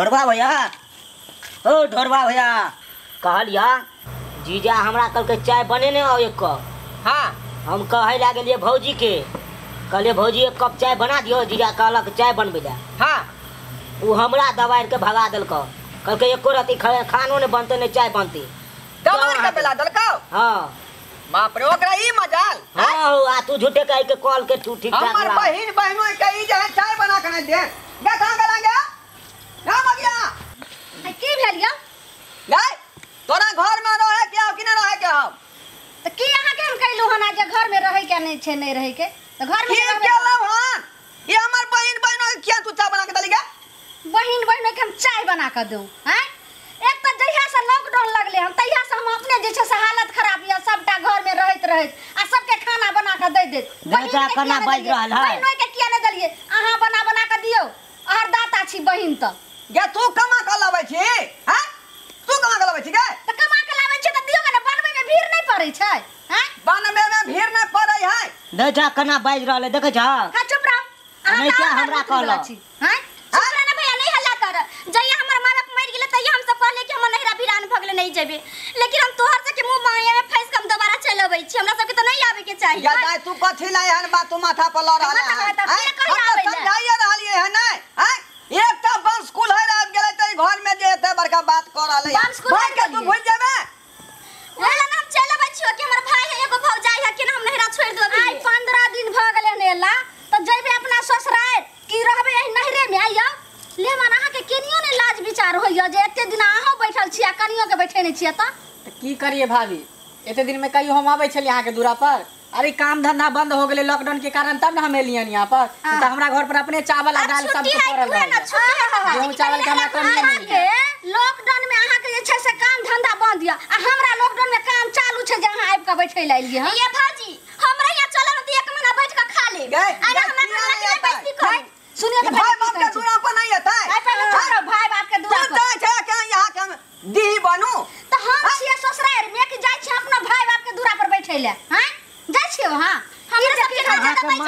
ढोरबा भैया। ओ ढोरबा भैया कहलिया जीजा हमरा कल के चाय बने ने आओ एक कप। हाँ। हम कहे ला गेलिए भौजी के कहलिए भौजी एक कप चाय बना दियो जीजा कहलक चाय बनबे ला हाँ। उ हमरा दबाड़ के भगा देलक। कहलकै एको रति खा- खानो ने बनते ने चाय बनते। दबाड़ के बेला दलको? हाँ। बाप रे ओकरा ई मजाल। हैं? हाँ हो, आ तू झूठे कह के कॉल के तू ठीक ठाक हमर बहिन बहनों के ई जे चाय बना के दे। गे कहाँ गेलांगे ना मगिया आ, की भेल यौ गए तोरा घर में रहे के हो कि नहीं रहे के हम? तऽ की अहाँके हम कहलहुँ हन आ जे घर में रहै के नहीं छै नहीं रहै के? तऽ घर में की केलौ हन ये हमर बहिन बहनों के किया तू चाय बना के दली गे? तऽ बहिन बहिन के हम चाय बना कऽ दूँ हैं? एक तऽ जहिया से लॉकडाउन लगले हम तहिया से हम अपने जे छै से हालत खराब यऽ सबटा घर में रहैत रहैत आ सबके खाना बना कऽ दे देत। बेटा केना बाजि रहल है? बहिन के किया नहीं देलिए अहाँ बना बना कऽ दियौ। अहर दाता छी बहिन तऽ। गे तू कमा के लाबै छी हैं? तू कमा के लाबै छी गे तऽ कमा के लाबै छियै तऽ दियौ ने बनबै में भीड़ नहीं पड़ै छै हैं? बनबे में भीड़ नहीं पड़ै है। देखा केना बाजि रहल है देखे छा हाँ चुप रहो। नहीं क्या हमरा बोल छी हैं? चुप रह ना भैया नहीं हल्ला कर जइया हमर माँ बाप मर गेले तइया हम सब कहले कि हम नहिरा भिरान भगले नहीं जेबे। लेकिन हम तोहर से के मुँह मांगे में फंस के हम दोबारा चल अबै छी। हमरा सबके तो नहीं आवे के चाहिए या दाई तू कथी लाई हन बात तू माथा पर ला रहल है? हैं? हम आबै तो? समझाइए रहलिए है नहीं हैं? एकटा बंद स्कूल है रह गेले ते घर में जे एते बड़का बात कर रहले स्कूल भाई है के तू। भूल जाबे? ओला हम चल छी कि हमर भाई है? एगो भौजाई है कि हम नहिरा छोड़ दो आई 15 दिन भ गेले नेला। तो जइबे अपना ससुराल की रहबे एही नहिरे में आइयो। ले मन अहाँ के केनियो ने लाज विचार होइयो जे एते दिन अहाँ बैठल छी आ कनियो के बैठेने छी एतऽ? तऽ की करिए भाभी? एते दिन में कहियो हम आबै छलियै अहाँके दूरा पर? अरे काम धंधा बंद हो गेलै लॉकडाउन के कारण तब ने हम एलियन यहाँ पर। हाँ। तो हमरा घर पर अपने चावल आ दाल सब है पड़ल है गेहूँ चावल के हमरा कमी नहीं है लॉकडाउन में अहाँके जे छै से काम धंधा बंद यऽ आ हमरा लॉकडाउन में काम चालू छै जे अहाँ आबि कऽ बैठे ला एलियै हँ। ये भाजी हमरा यहाँ चलल तऽ एक महीना बैठ कऽ खा ले गए, अरे हमरा नहीं के कर। सुनिए तो भाई बाप के दूरा नहीं पहले चुप भाई बाप के तू दूरा के यहाँ के हम बनू तो हम छियै ससुराल में कि जाइ छी अपना भाई बाप के दूरा पर बैठे ले हैं जाइ छियै वहाँ हमरा सबके घर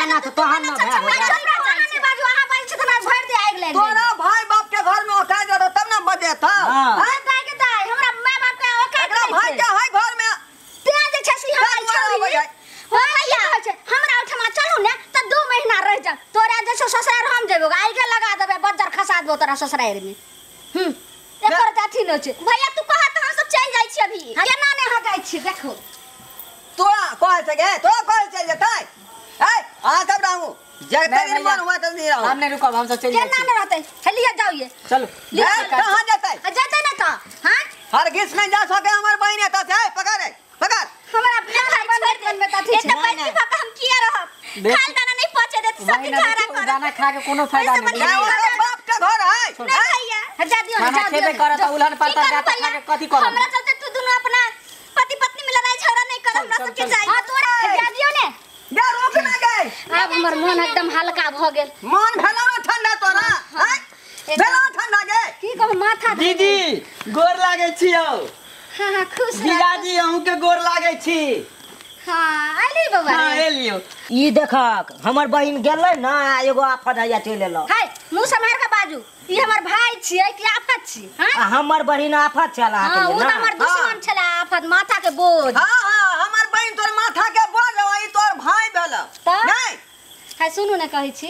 अहाँके तोहर ने। बाजू बाजू छै दे आगि लागि तोरा भाई बाप के घर में औकात रहत तब ना बजेता हाँ। हाँ। दाई के दाई हमरा माय बाप के एकरा नहीं भाई के है घर में तें जे छै से हमरा छोड़ी हो भैया हमरा ओठमा चलू ने तऽ दू महीना रह जा तोरा जे छै ससुराल हम जेबो। आइगे लगा देबे बज्जर खसा देबो तोरा ससुराल में हम्म एकर अथी न छै। भैया तू कहा तऽ हम सब चल जाइ छी अभी? केना ने जाइ छी देखो। तोरा कहे से गे तोरा कहे चल जेतै? आ कब रहूँ जब नहीं तेरी मन हुआ तब नहीं रहूँ हम नहीं हम सब चल केना अच्छा। जाइ ने रहते चलिए जाओ ये। चलो। कहाँ जेतै आ ना तो हाँ? हर किस नहीं जा सके हमर बहिन एता से पकड़ रे पकड़। हमरा अपना भाई बन बन में कथी छै पैसे भका हम किया रहब खाल दाना नहीं पहुँचे देती ना खाना कर दाना खा के कोनो फ़ायदा नहीं। क्या बाप के घर है। नहीं भैया। जा दियो ना जा खेबे दियो करत उलहन पड़ता जाता खा? के कथी करब हमरा चलते तू दोनों अपना पति पत्नी में लड़ाई झगड़ा नहीं कर हमरा सबके चल। चाहिए हाँ तोरा जा दियो ने जा रोक ना गए अब हमर मन एकदम हल्का भ गेल। मन भेला ना ठंडा तोरा हैं भेला ना ठंडा गे की कहू माथा दीदी गोर लागै छियौ हाँ हाँ खुश रह। जीजाजी अहूँके गोर लागै छी। हाँ आइली बाबा हाँ एलियौ ई देखक हमर बहिन गेलै ना एगो आफत हैया चलि एलक हाय मुँह सम्हार के बाजू। ई हमर भाई छियै कि आफत छी? हाँ? हमर बहिन आफत छल हाँ उ त हमर दुश्मन छला आफत माथा के बोझ। हाँ हाँ हमर बहिन तोर माथा के बोझ है ई तोर भाई भेल? नहीं हाय सुनू ने कहै छी?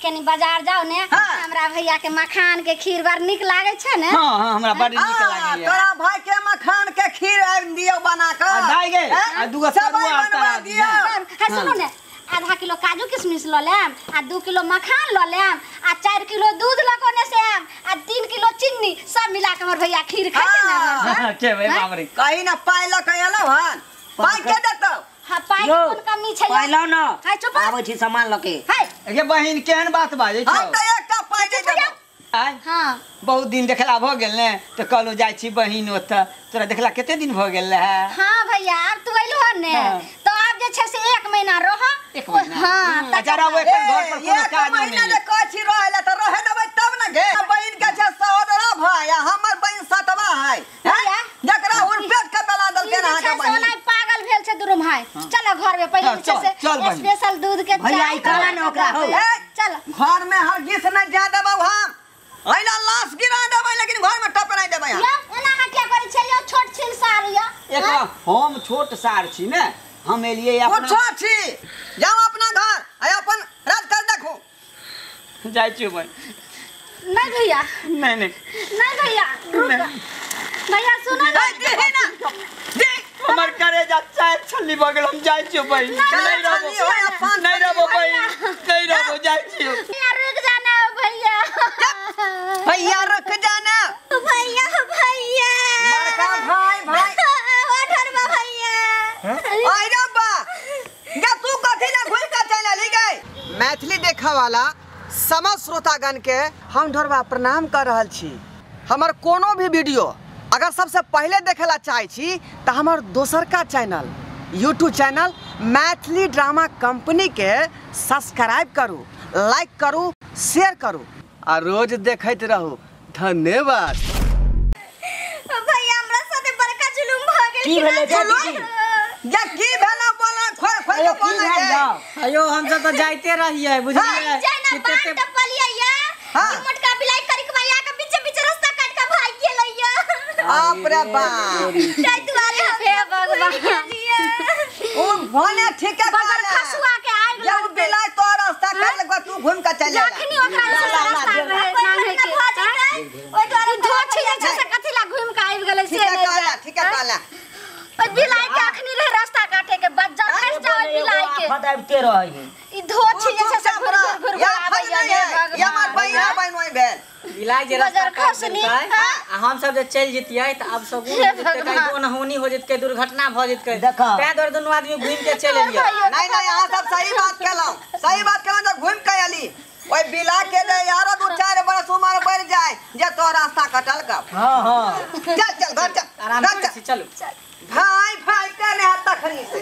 कनी बाज़ार जाओ ने हाँ। हमरा भैया के मखान के खीर बड़ नीक लागे छै ने। हाँ हाँ हमरा बड़ नीक हाँ, लागैए। तोरा भाई के मखान के खीर आबि दियो बना के आ, दाइ गे, आ, दूगो सेवइ तरुआ बनवा दियो। हाय सुनू ने आधा किलो काजू किशमिश लऽ लेम आ दू किलो मखान लऽ लेम आ चारि किलो दूध लऽ कोने से आम आ तीन किलो चीनी सब मिला के हमर भैया खीर खाइ छै हाँ। ने। हाँ, के भाई बाप रे। कहीं ना पाई ल के एलो हन। पाई के देतो। हाँ पाइ कोन कमी छै पाइलौ न। हाय चुप आबै छी सामान लऽ के हाय। गे बहिन केहन बात बाजै छौ? हम तो एकटा पाई दे आय। हाँ। बहुत दिन देखला भऽ गेल ने तऽ कहलहुँ जाइ छी बहिन ओतऽ। तोरा देखला कते दिन भऽ गेल रहै? हाँ भैया अब तू अइलू हन ने हाँ। तो अब जे छै से एक महीना रह एक महीना? हाँ अच्छा रहबै एखन घर पर कोनो काज महीना नहि जे कहछी रहले त रहे देबै तब न। गे बहिन के छै सहोदरा भाई आ हमर बहिन सतवा है भैया। जकरा उड़पेट के बेला दल ई के जे अहाँ छै के से बहिन ओनाहि पागल भेल छै दुनू भाई चलो पहले हाँ, छै से स्पेशल दूध के भैया, चाय ई कहला ने ओकरा, हौ। चल। घर में हर गिस न जा देबौ हम अइला लाश गिरा देबै लेकिन घर में टप नहीं देबै या एना अहाँ क्या करै छलियै छोट छिन सार या। एक हम छोट सार छी ने हम एलियै अपना पूछो छी। जाओ अपना घर आ अपन राज कर देखो। जाइ छियै बहन नहीं भैया। नहीं नहीं। नहीं भैया भैया सुनो ना। हमर करे जा चाय छल्ली बगल हम जाइ छियै बहन नहीं रहबो नहीं रहबो बहन नहीं रहबो जाइ छियै रुक जाना भैया भैया रख जाना भैया भैया बड़का भाई भाई ओठरबा भैया आई रे बा गे तू कथी ना घुर के चल आली गई मैथिली देखा वाला समस्त श्रोतागण के हम ढोरबा प्रणाम कर रहल छी। हमर कोनो भी वीडियो अगर सबसे पहले देखेला चाहे छी तो हमर दोसर का channel YouTube channel Maithili drama company के सब्सक्राइब करू लाइक करू शेयर करू। आ रोज देखैत रहू। धन्यवाद। भैया हमरा साथे बड़का जुलुम भ गेल की भेलै कि? या भेला बोला खोल खोल अयो के बोला। जाओ अयो हम सब तो जाइते रहिए बुझलिए जाय ना किते बाँध ते- टपलिया या। हाँ। मोटका बाप रे बाप दुआरे हम हे भगवान। ओ भने ठीक है बगल खसुआ के आगि जब लग गई बिलाई तो रास्ता कर लगवा तू घूम के चल जखनी ओकरा से रास्ता में नांगे के ओइ द्वारा धोछी जे छै से कथी ला घुम के आबि गेलै ठीक से है नहि ठीक है? कहला ओइ बिलाई के अखनी रहे रास्ता काटे के बज्जा खस जाओ ओइ बिलाई के बताबते रहै। ई धोछी जे से घुर घुर घुर या आबै या मार बहिना बहन वही भेल। जे हाँ। आ हम सब जे चलि जतियै त आब सब हे कोन होनी हो जेतकै दुर्घटना भ जेतकै। देखा। तैं दुआरे दुनू आदमी घुमि के चलि एलियै। नहीं नहीं यहाँ सब सही बात कहलौ सही बात कहलौ जब घूम के आली ओए बिला के ले यारो दू चार बरस उम्र बढ़ जाए जे तो रास्ता कटल कब हाँ हाँ। चल चल घर चल। आराम से चल भाई भाई के ने हाथ तखनी से।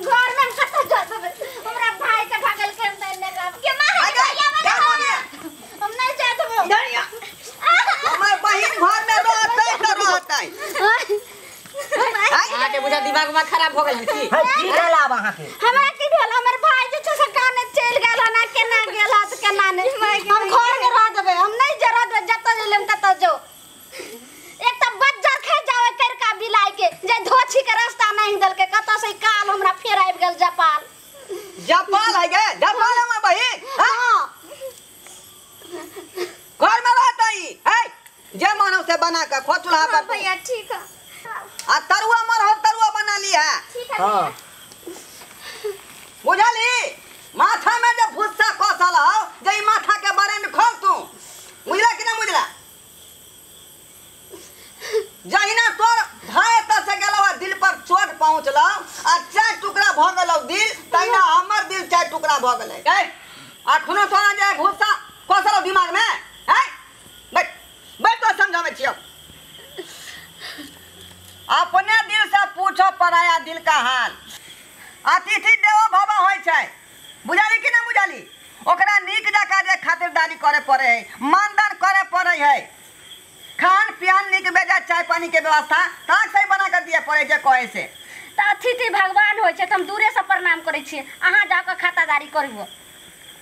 घर में कत जा हमरा भाई के भागल के अंदर ने गाम के मार आ गए क्या हो गया हम नहीं जात हम इधर ही आ। हमार बहिन घर में रहते तो रहते अहाँके बुझा दिमाग में खराब हो गेल की? है की भेल आब अहाँके? हमरा की भेल हमर भाई जे छै से काने चलि गेल हन केना गेल हत केना नहीं? हम घर में रह देबै हम नहीं जरा देबै जतऽ जेलम ततऽ जो एक तऽ बज्जा खा जावे करका बिलाई के जे धोछी के रास्ता नहीं देलकै कतऽ से काल हमरा फेर आबि गेल जपाल। जपाल है गे जपाल हमार बहिन हाँ? घर में रहता ही है? जे मानव से बना के खो चूल्हा हाँ पर भैया ठीक है। आ तरुआ मर हो तरुआ बना ली है। ठीक है। हाँ। बुझली माथा में जब भूसा कसल हो जे माथा के बारे में खोल तू बुझला कि नहीं बुझला जहिना तोर भाई त से गेलो दिल पर चोट पहुंचलो आ चार टुकड़ा भ गेलो दिल तहिना हमर दिल चार टुकड़ा भ गेलै। ए अखनो तोरा जे भूसा कसल हो दिमाग में है बैठ बैठ तो समझावे छियो अपने दिल से पूछो पराया दिल का हाल। अतिथि देवो भव छै। बुझाली कि नहीं बुझाली? ओकरा नीक जकाँ जे खातिरदारी करे पड़े है मानदान करे पड़े है खान पियान नीक बेजा चाय पानी के व्यवस्था ताक सही बना कर दिए पड़े छै कहे से। अतिथि भगवान होइ छै हम दूरे से प्रणाम करै छियै। अहाँ जाकऽ खातादारी करियो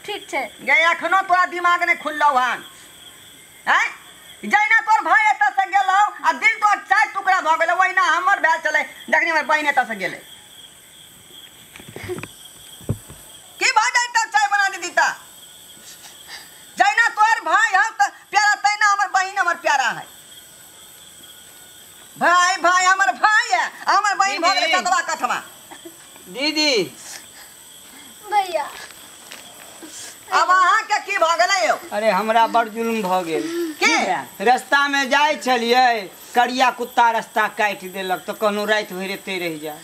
ठीक छै। गे एखनो तोरा दिमाग नहीं खुललो हन। हैं जहिना तोर भाई एतऽ से गेलो आ दिल तोर चार टुकड़ा भऽ गेलो ओहिना हमर भए चले। देखनी हमर बहिन एतऽ से गेलै। की भऽ जाए तब चाय बना दे दीता जहिना तोर भाई है तऽ प्यारा तहिना हमर बहिन हमर प्यारा है। भाई भाई हमर भाई है। हमर बहिन भऽ गेलै दीदी। सतवा कठवा दीदी। भैया। अब अहाँके की भऽ गेलै यौ? अरे हमरा बड़ जुलुम भऽ गेल। की? रास्ता में जाइ छलियै करिया कुत्ता रास्ता काटि देलक तो कहलहुँ राति भरि एते रहि जा।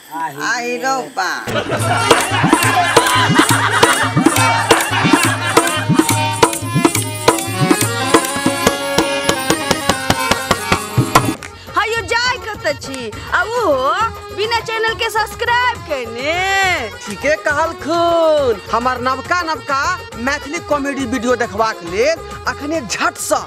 आई रौ। बा हायो जाय कत छी। आ ओहो बिना चैनल के सब्सक्राइब कैने ठीके कहलखुन हमर नवका नवका मैथिली कॉमेडी वीडियो देखबाक लेल अखने झट सँ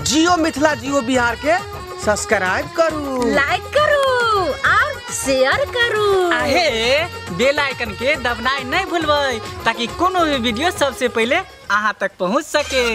जियो मिथिला जियो बिहार के सब्सक्राइब करू। लाइक करू और शेयर करू। आहे बेल आइकन के दबनाइ नहीं भूलबै ताकि कोनो भी वीडियो सबसे पहले अहाँ तक पहुँच सके।